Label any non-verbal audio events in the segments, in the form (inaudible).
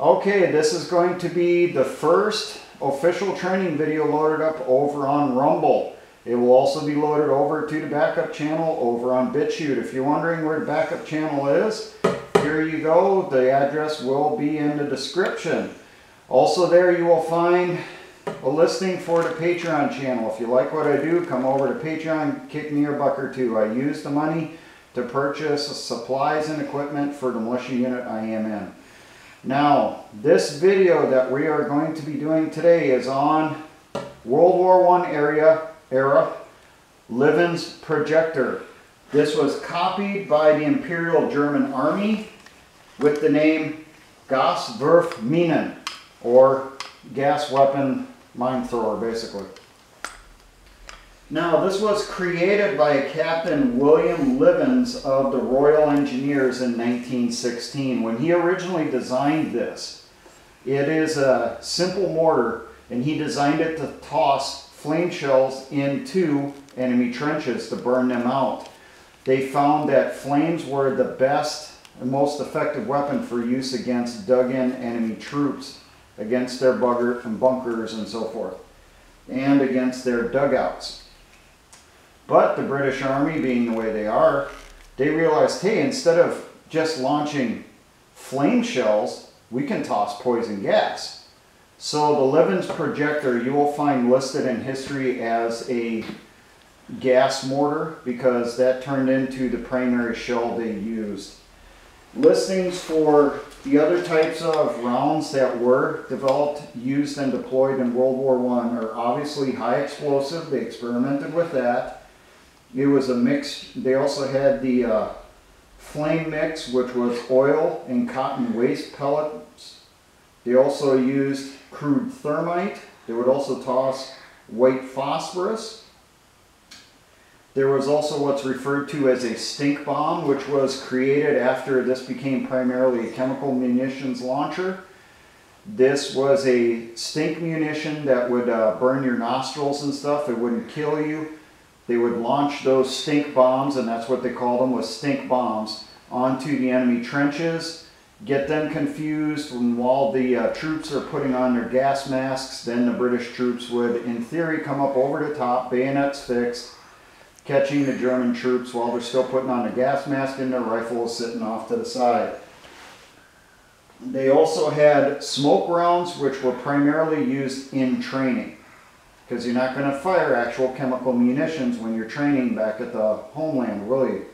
Okay, this is going to be the first official training video loaded up over on Rumble. It will also be loaded over to the backup channel over on BitChute. If you're wondering where the backup channel is, here you go. The address will be in the description. Also there you will find a listing for the Patreon channel. If you like what I do, come over to Patreon, kick me a buck or two. I use the money to purchase supplies and equipment for the militia unit I am in. Now, this video that we are going to be doing today is on World War I area, era Livens projector. This was copied by the Imperial German Army with the name Gaswurfminen, or gas weapon mine thrower, basically. Now, this was created by Captain William Livens of the Royal Engineers in 1916. When he originally designed this, it is a simple mortar, and he designed it to toss flame shells into enemy trenches to burn them out. They found that flames were the best and most effective weapon for use against dug-in enemy troops, against their bunkers and so forth, and against their dugouts. But the British Army, being the way they are, they realized, hey, instead of just launching flame shells, we can toss poison gas. So the Livens projector you will find listed in history as a gas mortar because that turned into the primary shell they used. Listings for the other types of rounds that were developed, used, and deployed in World War I are obviously high explosive. They experimented with that. It was a mix. They also had the uh, flame mix, which was oil and cotton waste pellets. They also used crude thermite. They would also toss white phosphorus. There was also what's referred to as a stink bomb, which was created after this became primarily a chemical munitions launcher. This was a stink munition that would uh, burn your nostrils and stuff. It wouldn't kill you. They would launch those stink bombs, and that's what they called them, was stink bombs, onto the enemy trenches, get them confused, and while the uh, troops are putting on their gas masks, then the British troops would, in theory, come up over the top, bayonets fixed, catching the German troops while they're still putting on the gas mask and their rifles sitting off to the side. They also had smoke rounds, which were primarily used in training because you're not going to fire actual chemical munitions when you're training back at the homeland, will you?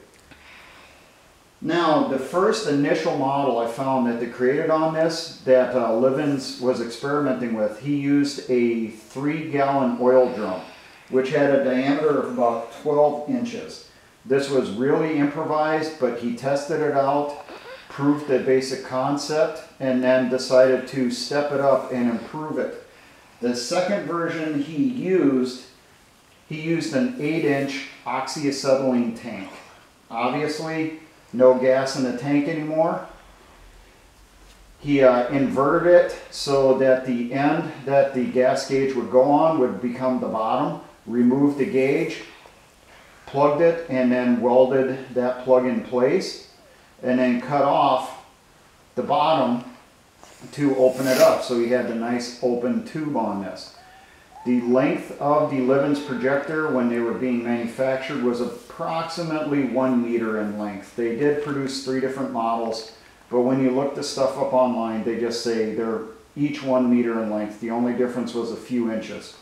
Now, the first initial model I found that they created on this that uh, Livens was experimenting with, he used a three gallon oil drum, which had a diameter of about 12 inches. This was really improvised, but he tested it out, proved the basic concept, and then decided to step it up and improve it. The second version he used, he used an 8-inch oxyacetylene tank. Obviously, no gas in the tank anymore. He uh, inverted it so that the end that the gas gauge would go on would become the bottom, removed the gauge, plugged it, and then welded that plug in place, and then cut off the bottom to open it up. So he had the nice open tube on this. The length of the Livens projector when they were being manufactured was approximately one meter in length. They did produce three different models, but when you look the stuff up online, they just say they're each one meter in length. The only difference was a few inches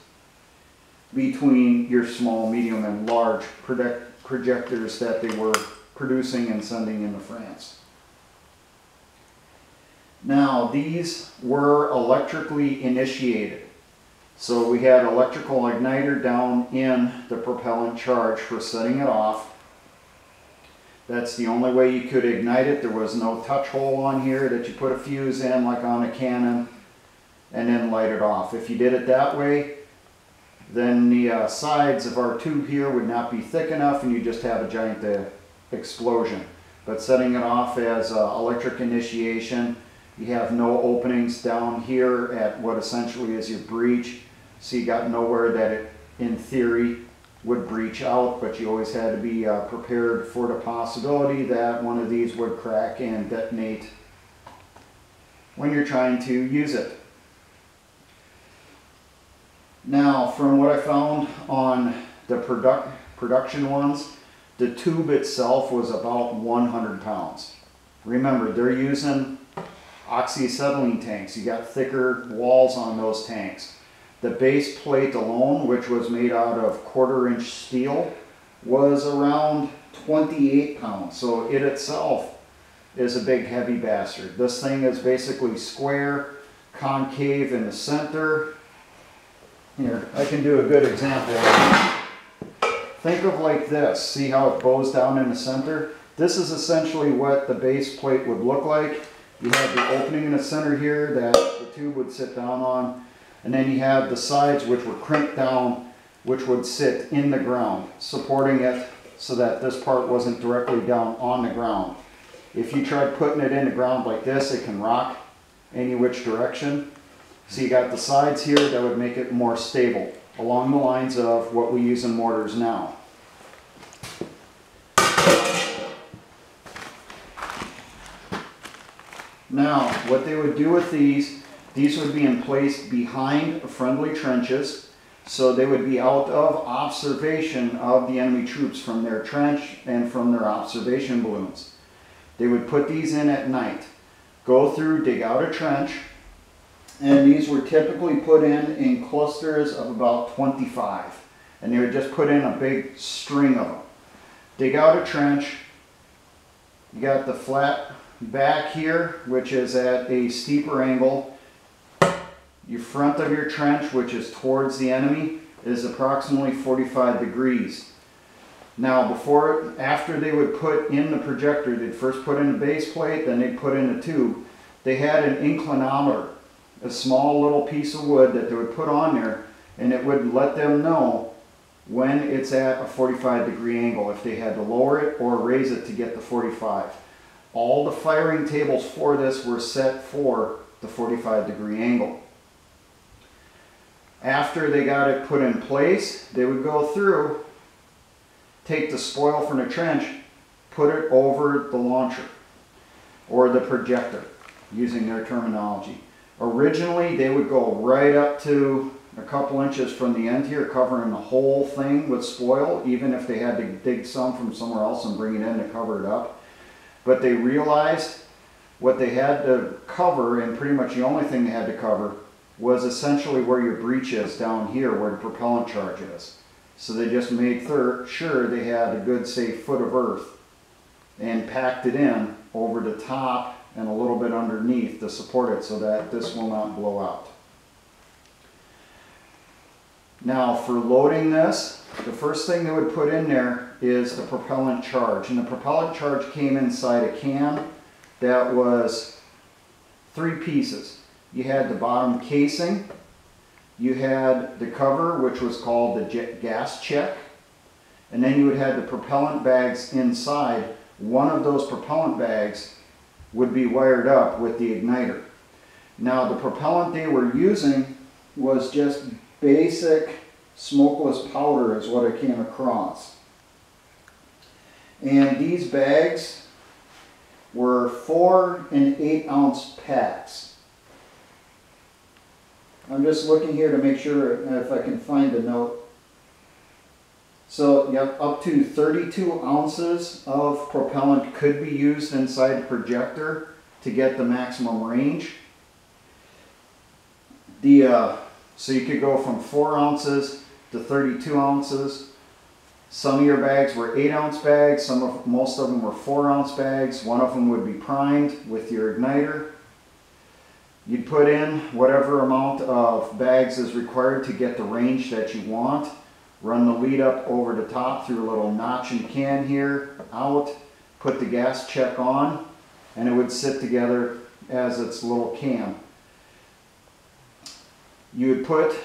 between your small, medium, and large projectors that they were producing and sending into France. Now, these were electrically initiated. So we had electrical igniter down in the propellant charge for setting it off. That's the only way you could ignite it. There was no touch hole on here that you put a fuse in like on a cannon and then light it off. If you did it that way, then the uh, sides of our tube here would not be thick enough and you just have a giant uh, explosion. But setting it off as uh, electric initiation, you have no openings down here at what essentially is your breech. So you got nowhere that it, in theory, would breach out, but you always had to be uh, prepared for the possibility that one of these would crack and detonate when you're trying to use it. Now, from what I found on the product, production ones, the tube itself was about 100 pounds. Remember, they're using oxyacetylene tanks. You got thicker walls on those tanks. The base plate alone, which was made out of quarter inch steel, was around 28 pounds. So it itself is a big heavy bastard. This thing is basically square, concave in the center. Here, I can do a good example. Think of like this. See how it bows down in the center? This is essentially what the base plate would look like. You have the opening in the center here that the tube would sit down on. And then you have the sides which were crimped down, which would sit in the ground, supporting it so that this part wasn't directly down on the ground. If you tried putting it in the ground like this, it can rock any which direction. So you got the sides here that would make it more stable, along the lines of what we use in mortars now. Now, what they would do with these, these would be in place behind friendly trenches, so they would be out of observation of the enemy troops from their trench and from their observation balloons. They would put these in at night, go through, dig out a trench, and these were typically put in in clusters of about 25. And they would just put in a big string of them. Dig out a trench, you got the flat back here, which is at a steeper angle. Your front of your trench, which is towards the enemy, is approximately 45 degrees. Now, before, after they would put in the projector, they'd first put in a base plate, then they'd put in a tube. They had an inclinometer, a small little piece of wood that they would put on there, and it would let them know when it's at a 45 degree angle, if they had to lower it or raise it to get the 45. All the firing tables for this were set for the 45 degree angle. After they got it put in place, they would go through, take the spoil from the trench, put it over the launcher or the projector, using their terminology. Originally, they would go right up to a couple inches from the end here, covering the whole thing with spoil, even if they had to dig some from somewhere else and bring it in to cover it up. But they realized what they had to cover, and pretty much the only thing they had to cover, was essentially where your breech is down here, where the propellant charge is. So they just made sure they had a good, safe foot of earth and packed it in over the top and a little bit underneath to support it so that this will not blow out. Now for loading this, the first thing they would put in there is the propellant charge. And the propellant charge came inside a can that was three pieces. You had the bottom casing, you had the cover which was called the gas check, and then you would have the propellant bags inside. One of those propellant bags would be wired up with the igniter. Now the propellant they were using was just basic smokeless powder is what I came across. And these bags were four and eight ounce packs. I'm just looking here to make sure if I can find the note. So yep, up to 32 ounces of propellant could be used inside the projector to get the maximum range. The uh, so you could go from 4 ounces to 32 ounces. Some of your bags were 8 ounce bags, some of, most of them were 4 ounce bags. One of them would be primed with your igniter. You'd put in whatever amount of bags is required to get the range that you want. Run the lead up over the top through a little notch in the can here, out, put the gas check on, and it would sit together as its little can. You would put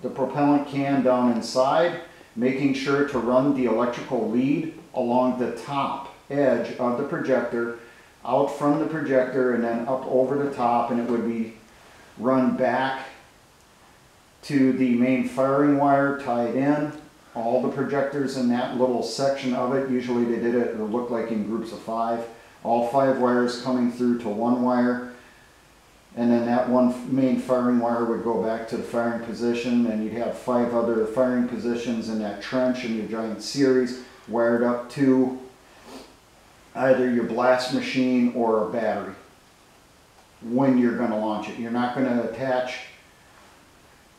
the propellant can down inside, making sure to run the electrical lead along the top edge of the projector, out from the projector and then up over the top and it would be run back to the main firing wire tied in. All the projectors in that little section of it, usually they did it, it looked like in groups of five. All five wires coming through to one wire And then that one main firing wire would go back to the firing position, and you'd have five other firing positions in that trench in your giant series wired up to either your blast machine or a battery when you're going to launch it. You're not going to attach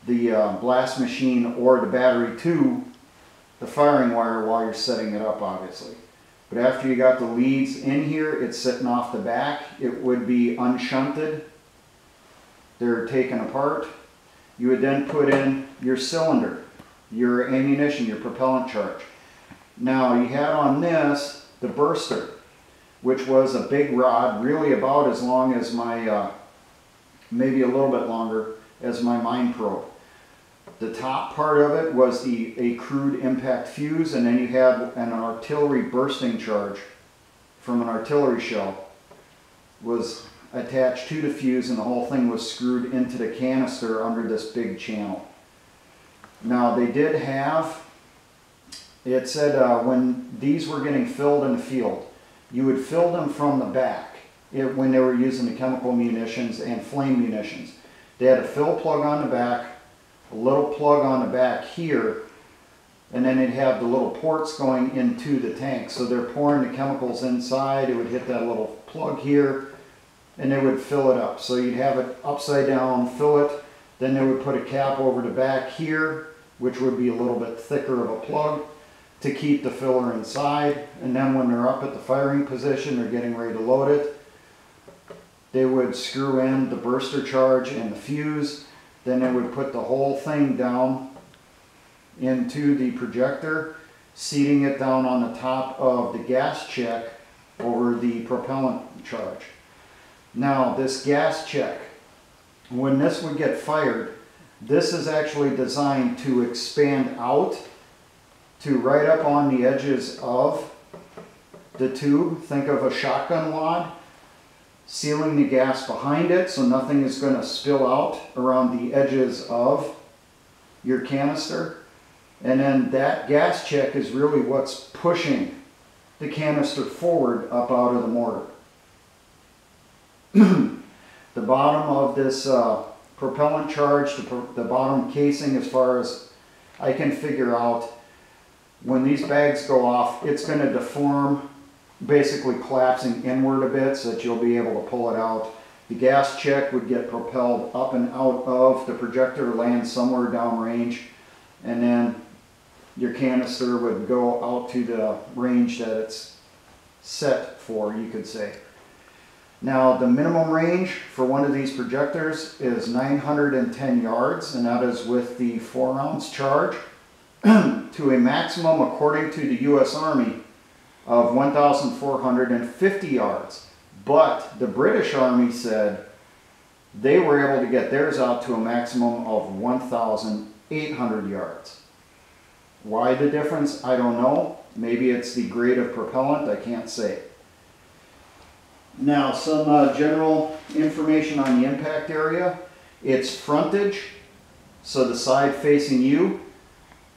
the uh, blast machine or the battery to the firing wire while you're setting it up, obviously. But after you got the leads in here, it's sitting off the back. It would be unshunted. They're taken apart. You would then put in your cylinder, your ammunition, your propellant charge. Now you had on this the burster, which was a big rod, really about as long as my, uh, maybe a little bit longer, as my mine probe. The top part of it was the a crude impact fuse, and then you had an artillery bursting charge from an artillery shell was attached to the fuse, and the whole thing was screwed into the canister under this big channel. Now they did have, it said uh, when these were getting filled in the field, you would fill them from the back it, when they were using the chemical munitions and flame munitions. They had a fill plug on the back, a little plug on the back here, and then they'd have the little ports going into the tank. So they're pouring the chemicals inside, it would hit that little plug here, and they would fill it up. So you'd have it upside down, fill it, then they would put a cap over the back here, which would be a little bit thicker of a plug to keep the filler inside. And then when they're up at the firing position, they're getting ready to load it, they would screw in the burster charge and the fuse, then they would put the whole thing down into the projector, seating it down on the top of the gas check over the propellant charge. Now, this gas check, when this would get fired, this is actually designed to expand out to right up on the edges of the tube. Think of a shotgun wad sealing the gas behind it so nothing is going to spill out around the edges of your canister. And then that gas check is really what's pushing the canister forward up out of the mortar. (clears throat) the bottom of this uh, propellant charge, the, the bottom casing as far as I can figure out, when these bags go off, it's going to deform basically collapsing inward a bit so that you'll be able to pull it out. The gas check would get propelled up and out of the projector, land somewhere downrange, and then your canister would go out to the range that it's set for, you could say. Now, the minimum range for one of these projectors is 910 yards, and that is with the 4 ounce charge, (clears throat) to a maximum, according to the U.S. Army, of 1,450 yards. But the British Army said they were able to get theirs out to a maximum of 1,800 yards. Why the difference? I don't know. Maybe it's the grade of propellant, I can't say. Now, some uh, general information on the impact area. Its frontage, so the side facing you,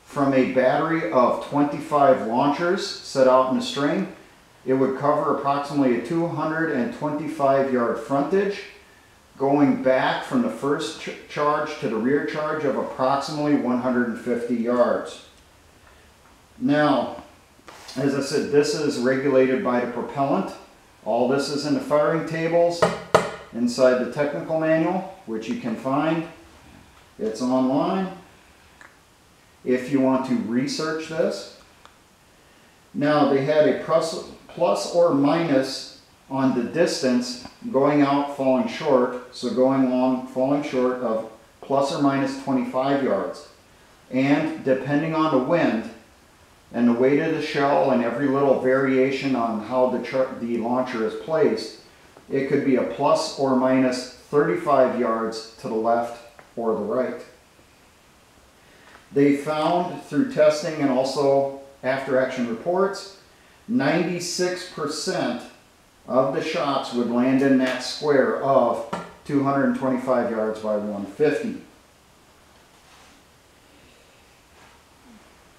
from a battery of 25 launchers set out in a string. It would cover approximately a 225 yard frontage, going back from the first ch charge to the rear charge of approximately 150 yards. Now, as I said, this is regulated by the propellant. All this is in the firing tables inside the technical manual, which you can find. It's online if you want to research this. Now they had a plus, plus or minus on the distance going out falling short, so going long falling short of plus or minus 25 yards. And depending on the wind and the weight of the shell and every little variation on how the, the launcher is placed, it could be a plus or minus 35 yards to the left or the right. They found through testing and also after action reports, 96% of the shots would land in that square of 225 yards by 150.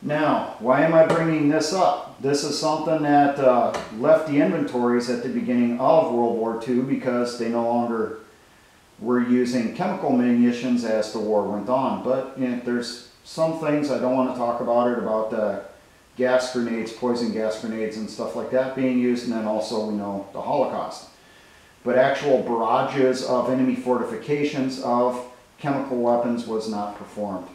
Now, why am I bringing this up? This is something that uh, left the inventories at the beginning of World War II because they no longer were using chemical munitions as the war went on. But you know, there's some things I don't want to talk about it about gas grenades, poison gas grenades, and stuff like that being used, and then also we know the Holocaust. But actual barrages of enemy fortifications of chemical weapons was not performed.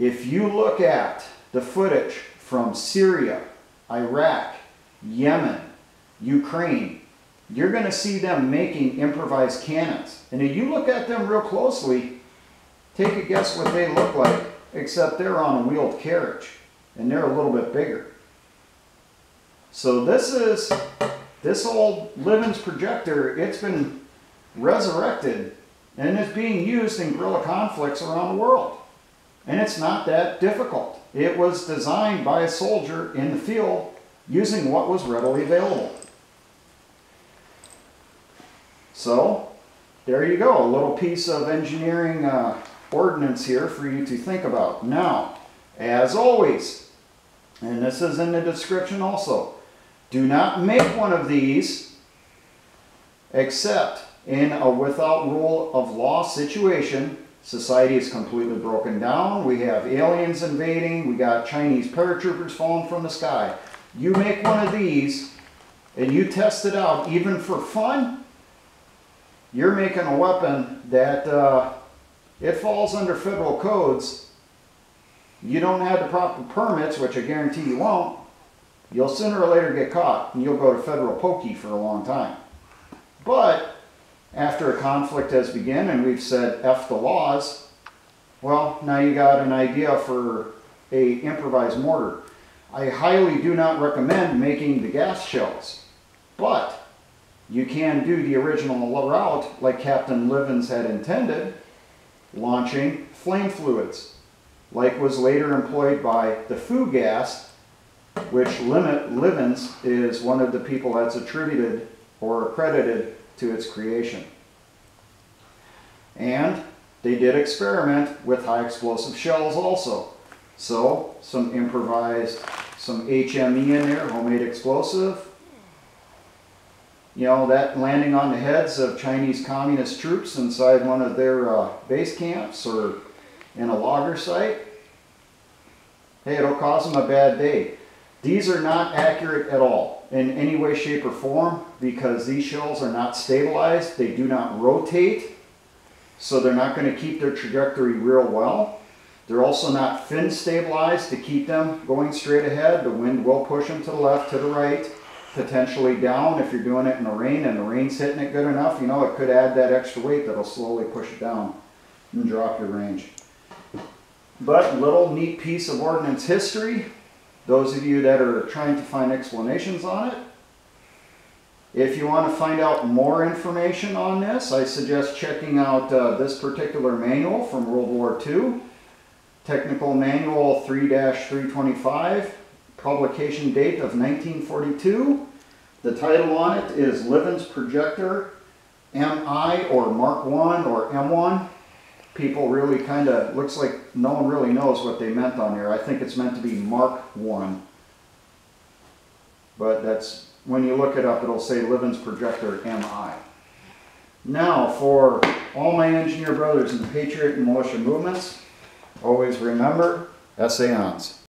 If you look at the footage from Syria, Iraq, Yemen, Ukraine, you're going to see them making improvised cannons. And if you look at them real closely, take a guess what they look like, except they're on a wheeled carriage and they're a little bit bigger. So this is, this old Livens projector, it's been resurrected and it's being used in guerrilla conflicts around the world. And it's not that difficult. It was designed by a soldier in the field using what was readily available. So, there you go, a little piece of engineering uh, ordnance here for you to think about. Now, as always, and this is in the description also, do not make one of these except in a without rule of law situation. Society is completely broken down. We have aliens invading. We got Chinese paratroopers falling from the sky. You make one of these and you test it out even for fun, you're making a weapon that uh, it falls under federal codes. You don't have the proper permits, which I guarantee you won't. You'll sooner or later get caught and you'll go to federal pokey for a long time. But after a conflict has begun and we've said F the laws, well, now you got an idea for a improvised mortar. I highly do not recommend making the gas shells, but you can do the original route like Captain Livens had intended, launching flame fluids, like was later employed by the fougasse, which Limit Livens is one of the people that's attributed or accredited to its creation. And they did experiment with high explosive shells also. So some improvised, some HME in there, homemade explosive. You know, that landing on the heads of Chinese communist troops inside one of their uh, base camps or in a laager site. Hey, it'll cause them a bad day. These are not accurate at all in any way, shape, or form because these shells are not stabilized. They do not rotate, so they're not going to keep their trajectory real well. They're also not fin stabilized to keep them going straight ahead. The wind will push them to the left, to the right, potentially down if you're doing it in the rain and the rain's hitting it good enough. You know, it could add that extra weight that'll slowly push it down and drop your range. But little neat piece of ordnance history. Those of you that are trying to find explanations on it, if you want to find out more information on this, I suggest checking out uh, this particular manual from World War II. Technical Manual 3-325, publication date of 1942. The title on it is Livens Projector MI or Mark 1 or M1. People really kind of, looks like no one really knows what they meant on here. I think it's meant to be Mark 1. But that's, when you look it up, it'll say Livens Projector MI. Now, for all my engineer brothers in the Patriot and Militia movements, always remember, Essayons.